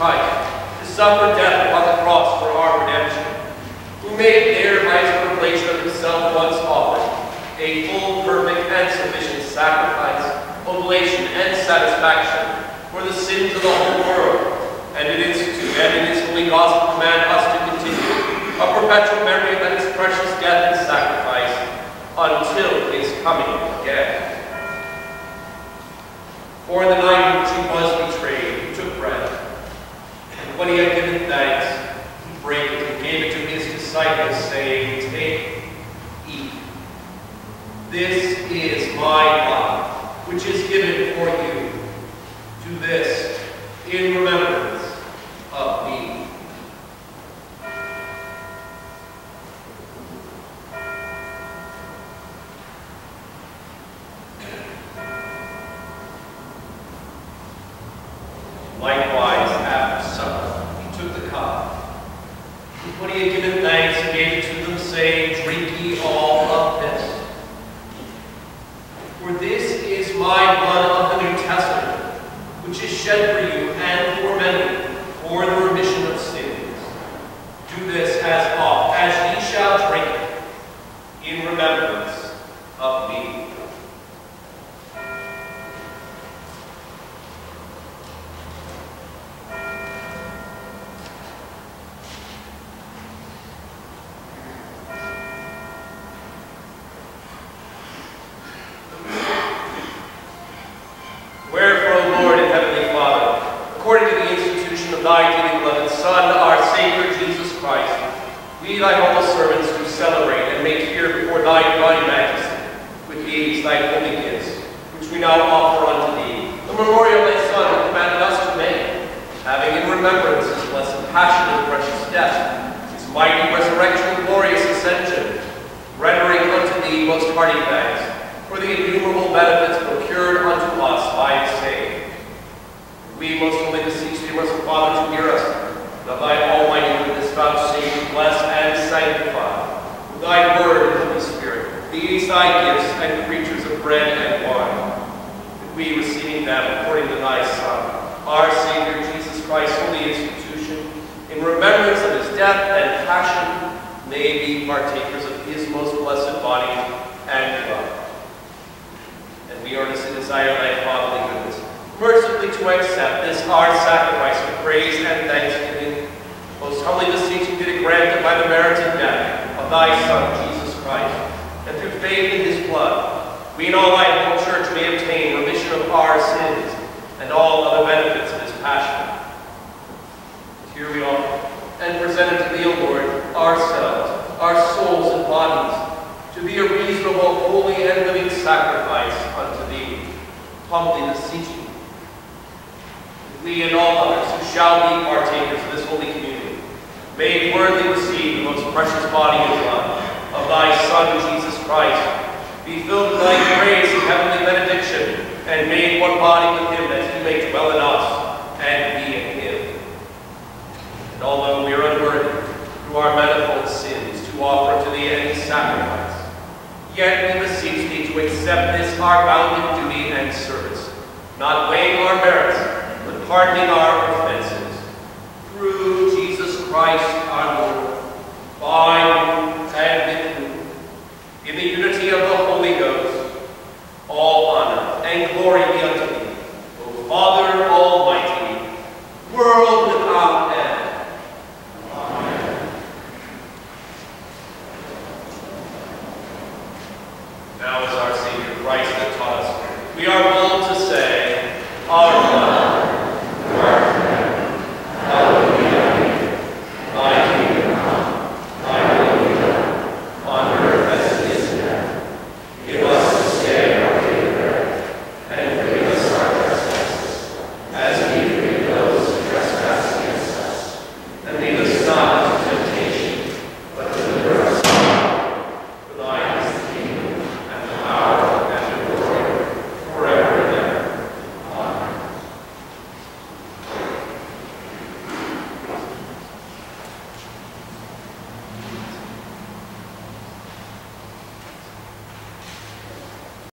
Christ, to suffer death upon the cross for our redemption, who made there by his one oblation of himself once offered, a full, perfect, and sufficient sacrifice, oblation, and satisfaction for the sins of the whole world, and in institute and in his holy gospel command us to continue a perpetual memory of his precious death and sacrifice, until his coming again. For in the night in which he was betrayed, he took bread, and when he had given thanks, he brake it and gave it to his disciples, saying, Take, eat. This is my body, which is given for you. Do this in remembrance of me. Likewise, after supper, he took the cup. When he had given thanks, he gave it to them, saying, Drink ye all of this. For this is my blood of the New Testament, which is shed for you thy humble servants, do celebrate and make here before thy divine majesty, with these thy holy gifts, which we now offer unto thee, the memorial thy Son commanded us to make, having in remembrance his blessed passion and precious death, his mighty resurrection and glorious ascension, rendering unto thee most hearty thanks for the innumerable benefits procured unto us by his sake. We most humbly beseech thee, merciful Father, to hear us, that thy almighty goodness vouchsafe to bless and sanctify with thy word and Holy Spirit these thy gifts and creatures of bread and wine, that we, receiving them according to thy Son, our Savior Jesus Christ, holy institution, in remembrance of his death and passion, may be partakers of his most blessed body and blood. And we earnestly desire thy fatherly goodness, mercifully to accept this our sacrifice of praise and thanksgiving, most humbly beseeching thee to grant it by the merit and death of thy Son, Jesus Christ, and through faith in his blood, we in all thy whole church may obtain remission of our sins and all other benefits of his passion. Here we are, and present to thee, O Lord, ourselves, our souls and bodies, to be a reasonable, holy, and living sacrifice unto thee. humbly beseech you. We and all others who shall be partakers of this holy communion, may worthy receive precious body and blood of thy Son, Jesus Christ, be filled with thy grace and heavenly benediction, and made one body with him that he may dwell in us and be in him. And although we are unworthy, through our manifold sins, to offer to thee any sacrifice, yet we beseech thee to accept this our bounden duty and service, not weighing our merits, but pardoning our